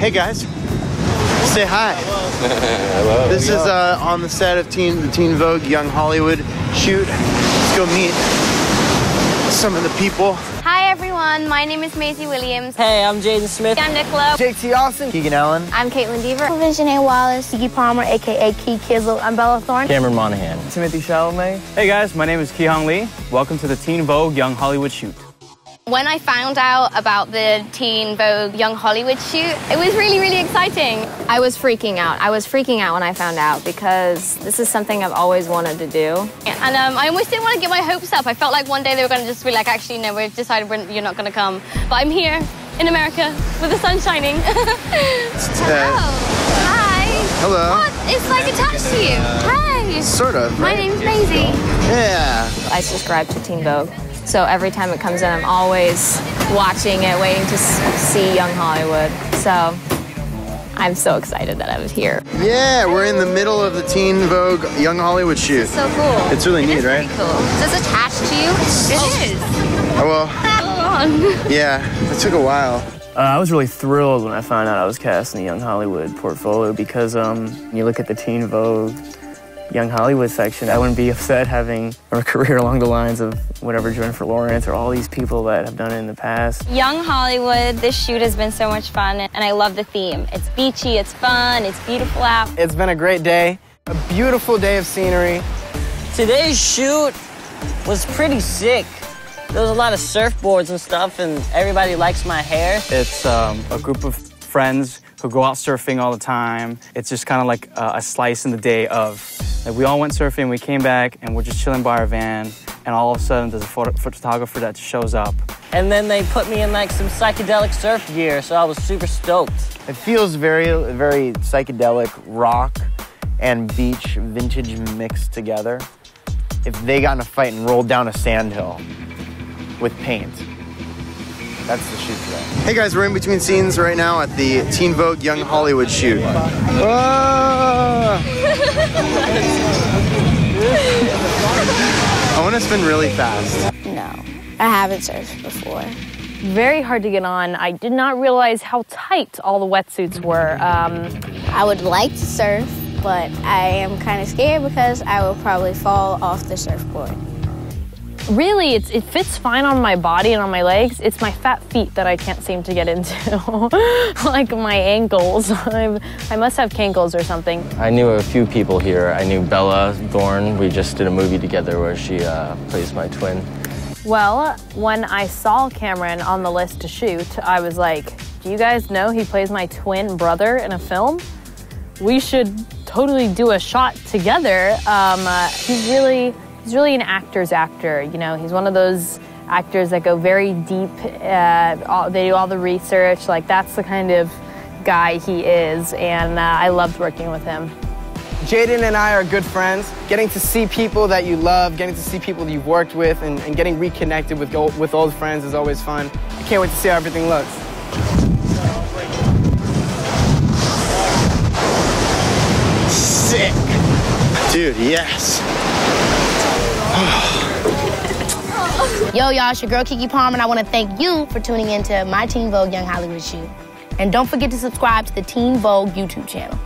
Hey guys, say hi. Hello. This is uh, on the set of Teen the Teen Vogue Young Hollywood shoot. Let's go meet some of the people. Hi everyone, my name is Maisie Williams. Hey, I'm Jaden Smith. I'm Nicola. JT Austin. Keegan Allen. I'm Kaitlyn Dever. Quvenzhané Wallis, Keke Palmer, aka Key Kizzle. I'm Bella Thorne. Cameron Monaghan. Timothée Chalamet. Hey guys, my name is Ki Hong Lee. Welcome to the Teen Vogue Young Hollywood shoot. When I found out about the Teen Vogue Young Hollywood shoot, it was really, really exciting. I was freaking out. I was freaking out when I found out because this is something I've always wanted to do. And um, I almost didn't want to get my hopes up. I felt like one day they were going to just be like, actually, no, we've decided we're, you're not going to come. But I'm here in America with the sun shining. Hello. Hi. Hello. What? It's like attached to you. Hi. Sort of. My right? name's Maisie. Yeah. I subscribe to Teen Vogue. So every time it comes in, I'm always watching it, waiting to see Young Hollywood. So I'm so excited that I was here. Yeah, we're in the middle of the Teen Vogue Young Hollywood shoot. So cool. It's really It neat, is right? pretty cool. Is this attached to you? It is. Oh, well, Hold on. yeah, it took a while. Uh, I was really thrilled when I found out I was cast in the Young Hollywood portfolio because um, you look at the Teen Vogue Young Hollywood section, I wouldn't be upset having a career along the lines of whatever Jennifer Lawrence or all these people that have done it in the past. Young Hollywood, this shoot has been so much fun, and I love the theme. It's beachy, it's fun, it's beautiful out. It's been a great day. A beautiful day of scenery. Today's shoot was pretty sick. There was a lot of surfboards and stuff, and everybody likes my hair. It's um, a group of friends who go out surfing all the time. It's just kind of like uh, a slice in the day of. Like we all went surfing, we came back, and we're just chilling by our van, and all of a sudden there's a photo- photographer that shows up. And then they put me in like some psychedelic surf gear, so I was super stoked. It feels very, very psychedelic rock and beach vintage mixed together. If they got in a fight and rolled down a sandhill with paint. That's the shoot today. Hey guys, we're in between scenes right now at the Teen Vogue Young Hollywood shoot. Ah! I want to spin really fast. No, I haven't surfed before. Very hard to get on. I did not realize how tight all the wetsuits were. Um, I would like to surf, but I am kind of scared because I will probably fall off the surfboard. Really, it's, it fits fine on my body and on my legs. It's my fat feet that I can't seem to get into, like my ankles. I'm, I must have cankles or something. I knew a few people here. I knew Bella Thorne. We just did a movie together where she uh, plays my twin. Well, when I saw Cameron on the list to shoot, I was like, do you guys know he plays my twin brother in a film? We should totally do a shot together. Um, uh, he's really, he's really an actor's actor. You know, he's one of those actors that go very deep. Uh, all, they do all the research. Like that's the kind of guy he is, and uh, I loved working with him. Jaden and I are good friends. Getting to see people that you love, getting to see people that you've worked with, and, and getting reconnected with, old, with old friends is always fun. I can't wait to see how everything looks. Sick. Dude, yes. Yo, y'all, it's your girl Keke Palmer, and I want to thank you for tuning into my Teen Vogue Young Hollywood shoot. And don't forget to subscribe to the Teen Vogue YouTube channel.